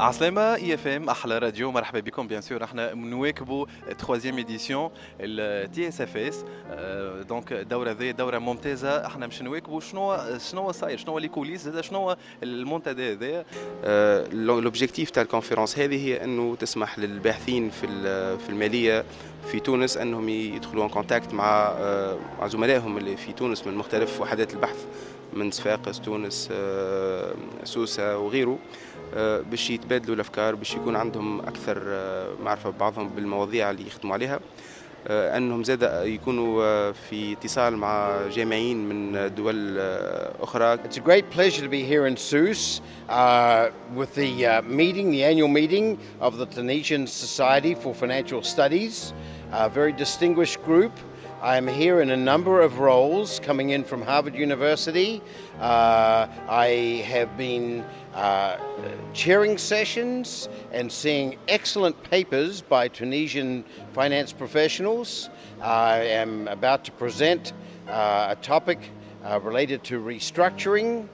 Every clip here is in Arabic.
عسلامة IFM أحلى راديو. مرحبا بكم bien sûr إحنا نواكبوا troisième édition ال TSFS donc الدورة ذي دورة ممتازة. إحنا باش نواكبوا شنو شنو صاير؟ شنو les coulisses؟ شنو المنتدى هذايا l'objectif تاع ال conférence هذه هي إنه تسمح للباحثين في في المالية في تونس إنهم يدخلوا en contact مع مع زملائهم اللي في تونس من مختلف وحدات البحث من صفاقس تونس سوسة وغيره آه، باش يتبادلوا الافكار باش يكون عندهم أكثر آه، معرفه ببعضهم بالمواضيع اللي يخدموا عليها آه، انهم زاد يكونوا في اتصال مع جامعين من دول أخرى. It's a great pleasure to be here in Sousse uh, with the uh, meeting, the annual meeting of the Tunisian Society for Financial Studies, a very distinguished group. I am here in a number of roles coming in from Harvard University. Uh, I have been uh, chairing sessions and seeing excellent papers by Tunisian finance professionals. I am about to present uh, a topic uh, related to restructuring,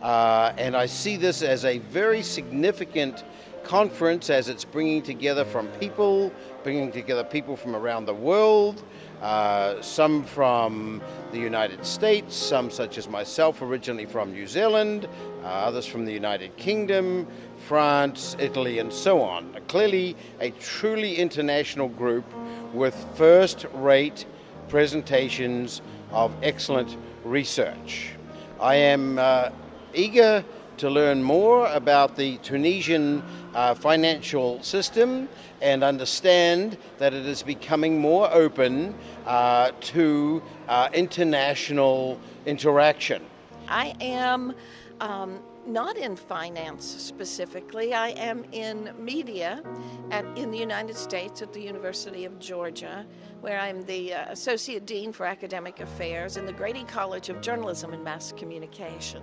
uh, and I see this as a very significant conference as it's bringing together from people, bringing together people from around the world. Uh, some from the United States, some, such as myself, originally from New Zealand, uh, others from the United Kingdom, France, Italy, and so on. Clearly, a truly international group with first rate presentations of excellent research. I am uh, eager to learn more about the Tunisian uh, financial system and understand that it is becoming more open uh, to uh, international interaction. I am um, not in finance specifically. I am in media at, in the United States at the University of Georgia, where I'm the uh, Associate Dean for Academic Affairs in the Grady College of Journalism and Mass Communication.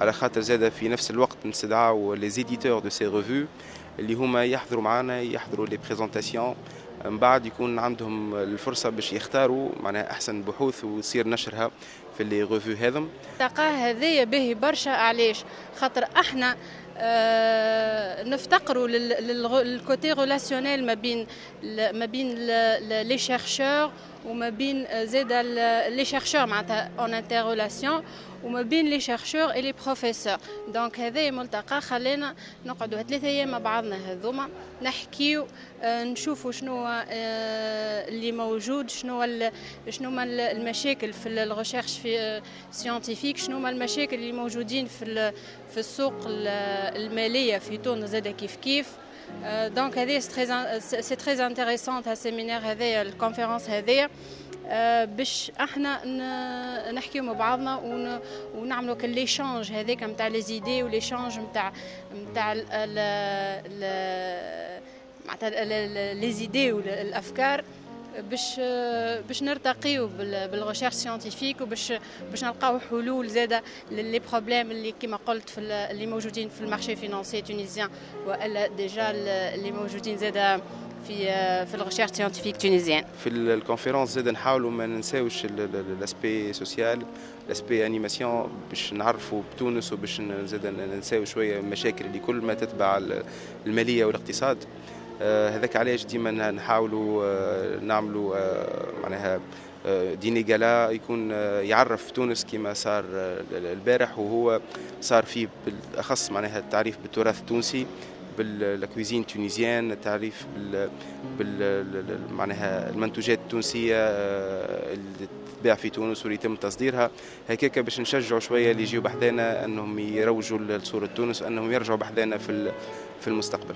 على خاطر زاد في نفس الوقت نستدعوا les éditeurs de ces revues اللي هما يحضروا معنا يحضروا les présentations من بعد يكون عندهم الفرصة باش يختاروا معناها أحسن بحوث ويصير نشرها في les revues هذم. التقاه هذايا باهي برشا علاش؟ خاطر إحنا آه نفتقروا لل côté relationnel ما بين ما بين les chercheurs وما بين زاد les chercheurs معناتها en interrelation وما بين les chercheurs et les professeurs donc هذا ملتقى. خلينا نقعدوا ثلاثة أيام مع بعضنا هذوما. نحكيو نشوفوا شنو اللي موجود شنو شنو المشاكل في ال recherche في scientifique شنو ما المشاكل اللي موجودين في في السوق المالية في تونس زاد كيف كيف. donc هذه c'est très intéressant ال séminaire هذايا ال conférence هذايا. باش إحنا نحكيو مع بعضنا ونعملوا كل هذاك نتاع les idées و l'échange نتاع نتاع معناتها les idées والافكار باش باش نرتقيو بال recherche scientifique وباش باش نلقاو حلول زاده ل les problèmes اللي كما قلت في اللي موجودين في ال marché financier tunisien وألا déjà اللي موجودين زاده في في ال recherche scientifique tunisienne في ال conférence زاد نحاولوا ما ننساوش l'aspect social l'aspect animation باش نعرفوا بتونس وباش زاد ننساو شوية المشاكل اللي كل ما تتبع المالية والاقتصاد. هذاك علاش ديما نحاولوا نعملوا معناها dîner gala يكون يعرف تونس كما صار البارح وهو صار فيه بالأخص معناها التعريف بالتراث التونسي. بالكويزين تونيزيان التعريف بال, بال معناها المنتوجات التونسية اللي تتباع في تونس واللي يتم تصديرها هكاك باش نشجعوا شوية اللي يجيو بحذانا أنهم يروجوا لصورة تونس وانهم يرجعوا بحذانا في في المستقبل.